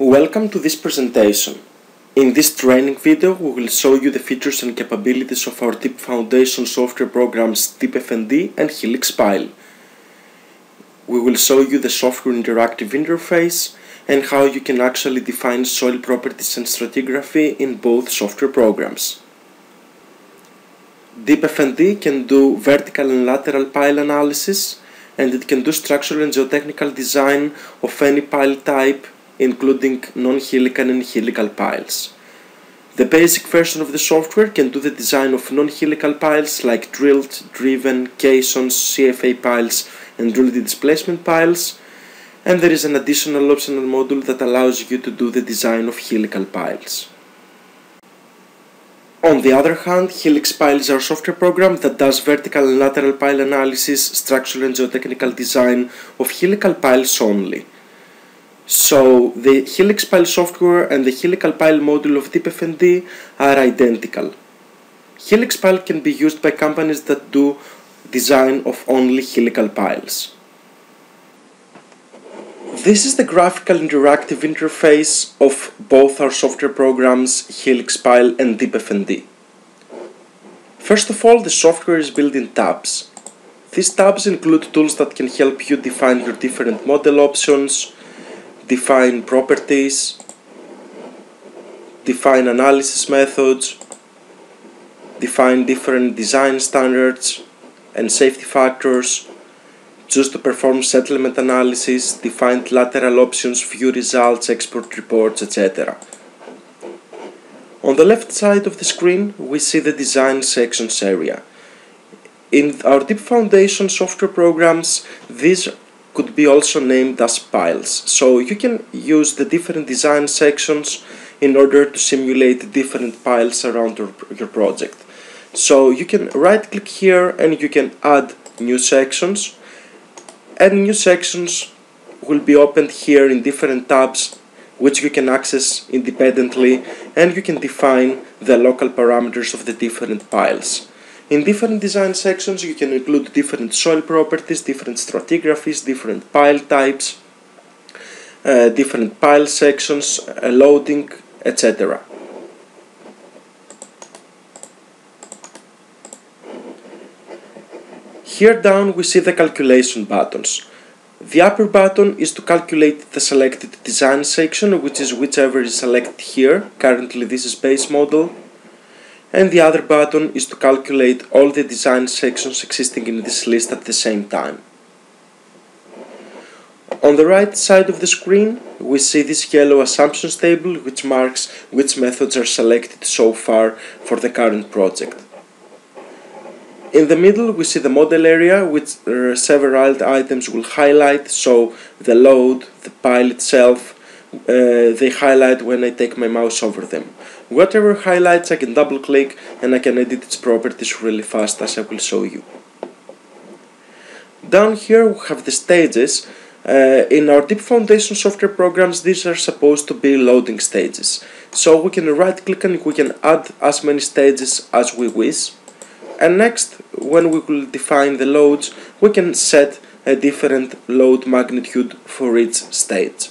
Welcome to this presentation. In this training video we will show you the features and capabilities of our Deep Foundation software programs DeepFND and Helix Pile. We will show you the software interactive interface and how you can actually define soil properties and stratigraphy in both software programs. DeepFND can do vertical and lateral pile analysis and it can do structural and geotechnical design of any pile type including non-helical and helical piles. The basic version of the software can do the design of non-helical piles like drilled, driven, caissons, CFA piles and drilled displacement piles and there is an additional optional module that allows you to do the design of helical piles. On the other hand, Helix Pile is our software program that does vertical and lateral pile analysis, structural and geotechnical design of helical piles only. So the Helix Pile software and the helical pile module of DeepFND are identical. Helix Pile can be used by companies that do design of only helical piles. This is the graphical interactive interface of both our software programs Helix Pile and DeepFND. First of all, the software is built in tabs. These tabs include tools that can help you define your different model options, define properties, define analysis methods, define different design standards and safety factors, choose to perform settlement analysis, define lateral options, view results, export reports, etc. On the left side of the screen, we see the design sections area. In our Deep Foundation software programs, these could be also named as piles. So you can use the different design sections in order to simulate different piles around your, your project. So you can right click here and you can add new sections and new sections will be opened here in different tabs which you can access independently and you can define the local parameters of the different piles. In different design sections you can include different soil properties, different stratigraphies, different pile types, uh, different pile sections, uh, loading, etc. Here down we see the calculation buttons. The upper button is to calculate the selected design section, which is whichever is selected here, currently this is base model, and the other button is to calculate all the design sections existing in this list at the same time. On the right side of the screen, we see this yellow assumptions table which marks which methods are selected so far for the current project. In the middle we see the model area which uh, several items will highlight, so the load, the pile itself, uh, they highlight when I take my mouse over them. Whatever highlights I can double click and I can edit its properties really fast as I will show you. Down here we have the stages. Uh, in our Deep Foundation software programs these are supposed to be loading stages. So we can right click and we can add as many stages as we wish and next when we will define the loads we can set a different load magnitude for each stage.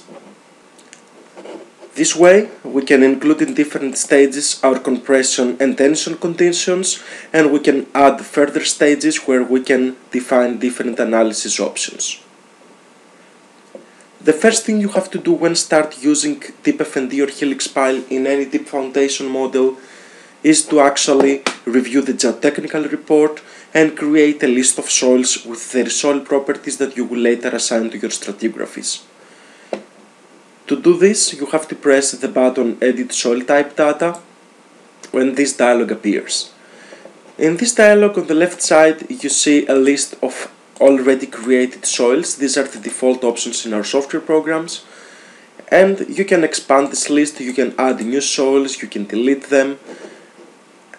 This way we can include in different stages our compression and tension conditions and we can add further stages where we can define different analysis options. The first thing you have to do when start using DeepFND or Helix Pile in any Deep Foundation model is to actually review the geotechnical report and create a list of soils with their soil properties that you will later assign to your stratigraphies. To do this, you have to press the button Edit Soil Type Data when this dialog appears. In this dialog on the left side, you see a list of already created soils. These are the default options in our software programs. And you can expand this list, you can add new soils, you can delete them,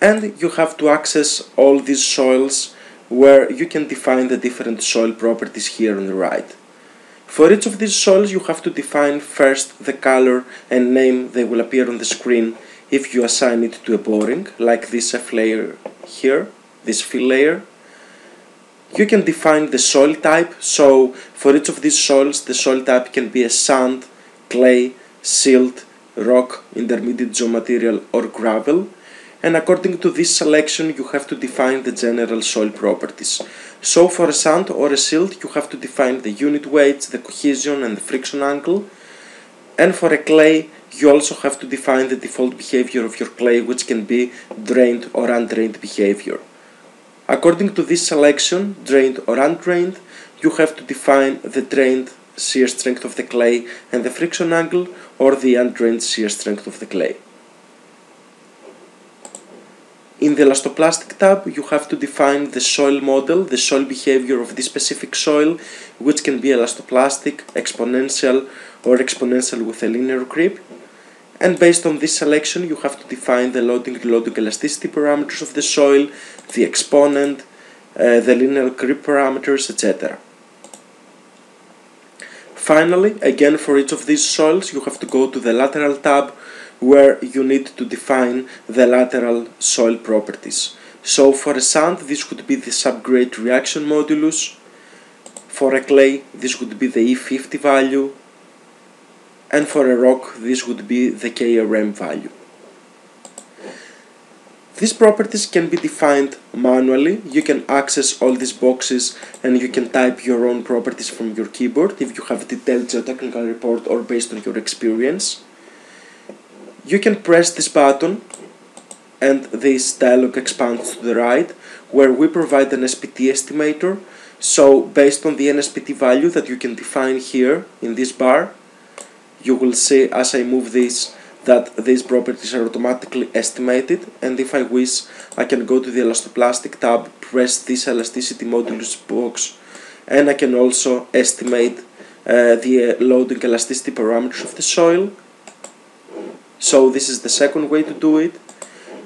and you have to access all these soils where you can define the different soil properties here on the right. For each of these soils you have to define first the color and name they will appear on the screen if you assign it to a boring, like this F layer here, this fill layer. You can define the soil type, so for each of these soils the soil type can be a sand, clay, silt, rock, intermediate geomaterial or gravel and according to this selection you have to define the general soil properties. So for a sand or a silt you have to define the unit weights, the cohesion and the friction angle and for a clay you also have to define the default behavior of your clay which can be drained or undrained behavior. According to this selection, drained or undrained, you have to define the drained shear strength of the clay and the friction angle or the undrained shear strength of the clay. In the elastoplastic tab, you have to define the soil model, the soil behavior of this specific soil, which can be elastoplastic, exponential, or exponential with a linear grip. And based on this selection, you have to define the loading loading elasticity parameters of the soil, the exponent, uh, the linear grip parameters, etc. Finally, again for each of these soils, you have to go to the lateral tab where you need to define the lateral soil properties. So for a sand, this would be the subgrade reaction modulus. For a clay, this would be the E50 value. And for a rock, this would be the KRM value. These properties can be defined manually. You can access all these boxes and you can type your own properties from your keyboard if you have detailed geotechnical report or based on your experience you can press this button and this dialog expands to the right where we provide an SPT estimator. So based on the NSPT value that you can define here in this bar you will see as I move this that these properties are automatically estimated. And if I wish I can go to the elastoplastic tab press this elasticity modulus box and I can also estimate uh, the loading elasticity parameters of the soil so this is the second way to do it.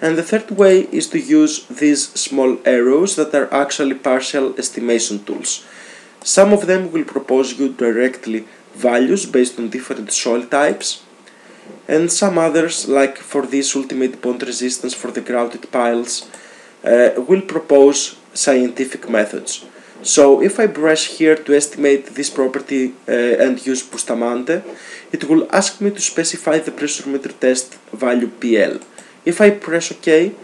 And the third way is to use these small arrows that are actually partial estimation tools. Some of them will propose you directly values based on different soil types and some others like for this ultimate bond resistance for the grouted piles uh, will propose scientific methods. So if I brush here to estimate this property uh, and use Bustamante, it will ask me to specify the pressure meter test value PL. If I press OK,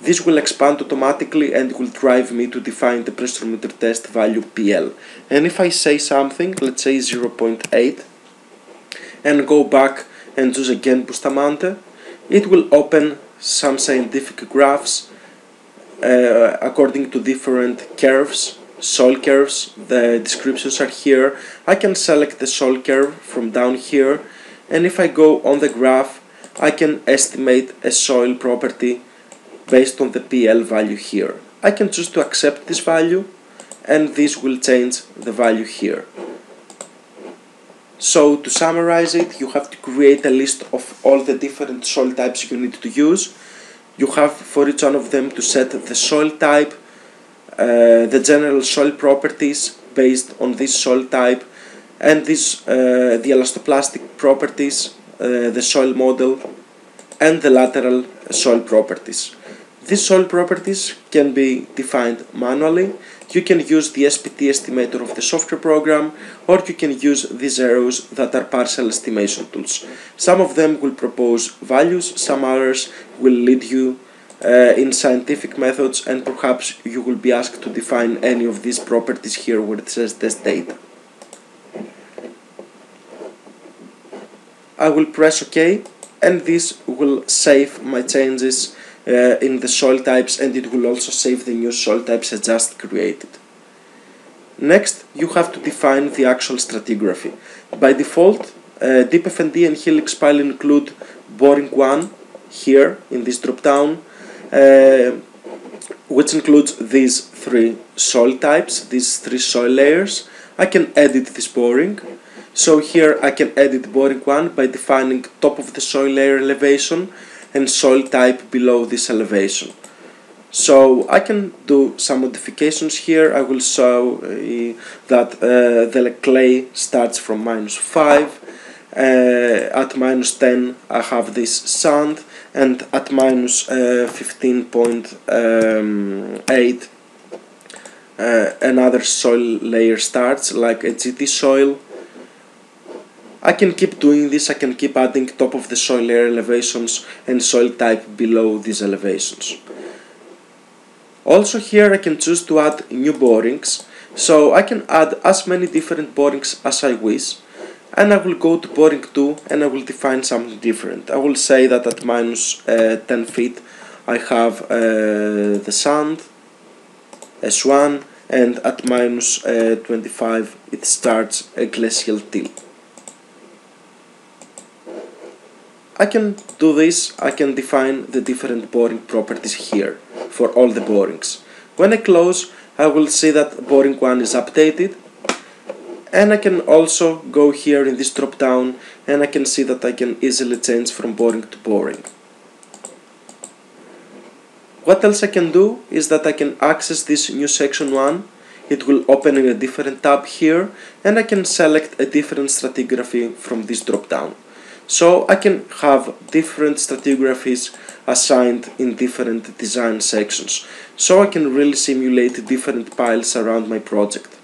this will expand automatically and will drive me to define the pressure meter test value PL. And if I say something, let's say 0.8, and go back and choose again Bustamante, it will open some scientific graphs uh, according to different curves soil curves. The descriptions are here. I can select the soil curve from down here and if I go on the graph I can estimate a soil property based on the PL value here. I can choose to accept this value and this will change the value here. So to summarize it you have to create a list of all the different soil types you need to use. You have for each one of them to set the soil type uh, the general soil properties based on this soil type and this uh, the elastoplastic properties, uh, the soil model and the lateral soil properties. These soil properties can be defined manually. You can use the SPT estimator of the software program or you can use these arrows that are partial estimation tools. Some of them will propose values, some others will lead you uh, in scientific methods and perhaps you will be asked to define any of these properties here where it says test data. I will press OK and this will save my changes uh, in the soil types and it will also save the new soil types I just created. Next, you have to define the actual stratigraphy. By default, uh, DeepFND and Helix Pile include boring 1 here in this drop down uh, which includes these three soil types, these three soil layers. I can edit this boring. So here I can edit boring 1 by defining top of the soil layer elevation and soil type below this elevation. So I can do some modifications here. I will show uh, that uh, the clay starts from minus 5. Uh, at minus 10 I have this sand and at minus 15.8 uh, uh, another soil layer starts like a GT soil. I can keep doing this, I can keep adding top of the soil layer elevations and soil type below these elevations. Also here I can choose to add new borings, so I can add as many different borings as I wish and I will go to boring 2 and I will define something different. I will say that at minus, uh, 10 feet I have uh, the sand, S1 and at minus, uh, 25 it starts a glacial till. I can do this, I can define the different boring properties here for all the borings. When I close I will see that boring 1 is updated and I can also go here in this drop down and I can see that I can easily change from boring to boring. What else I can do is that I can access this new section 1 it will open in a different tab here and I can select a different stratigraphy from this drop down. So I can have different stratigraphies assigned in different design sections. So I can really simulate different piles around my project.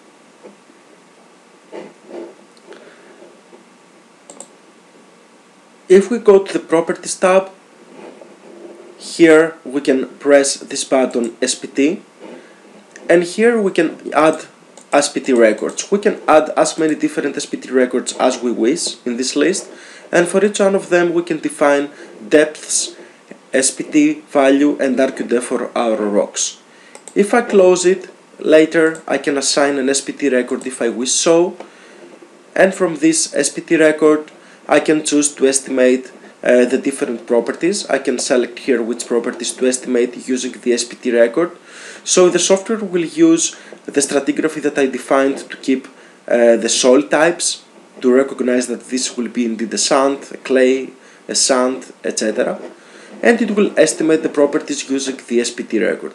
If we go to the properties tab, here we can press this button SPT and here we can add SPT records. We can add as many different SPT records as we wish in this list and for each one of them we can define depths, SPT value and RQD for our rocks. If I close it, later I can assign an SPT record if I wish so and from this SPT record I can choose to estimate uh, the different properties. I can select here which properties to estimate using the SPT record. So the software will use the stratigraphy that I defined to keep uh, the soil types to recognize that this will be indeed a sand, a clay, a sand, etc. And it will estimate the properties using the SPT record.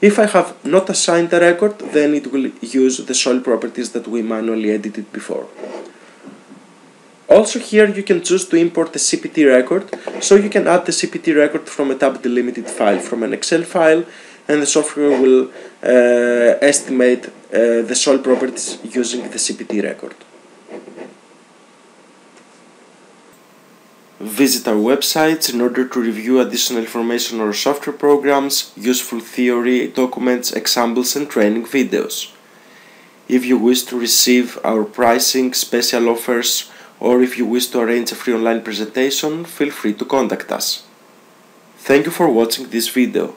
If I have not assigned a record, then it will use the soil properties that we manually edited before. Also here you can choose to import the CPT record, so you can add the CPT record from a tab delimited file from an Excel file and the software will uh, estimate uh, the soil properties using the CPT record. Visit our websites in order to review additional information on our software programs, useful theory, documents, examples and training videos. If you wish to receive our pricing, special offers, or if you wish to arrange a free online presentation, feel free to contact us. Thank you for watching this video.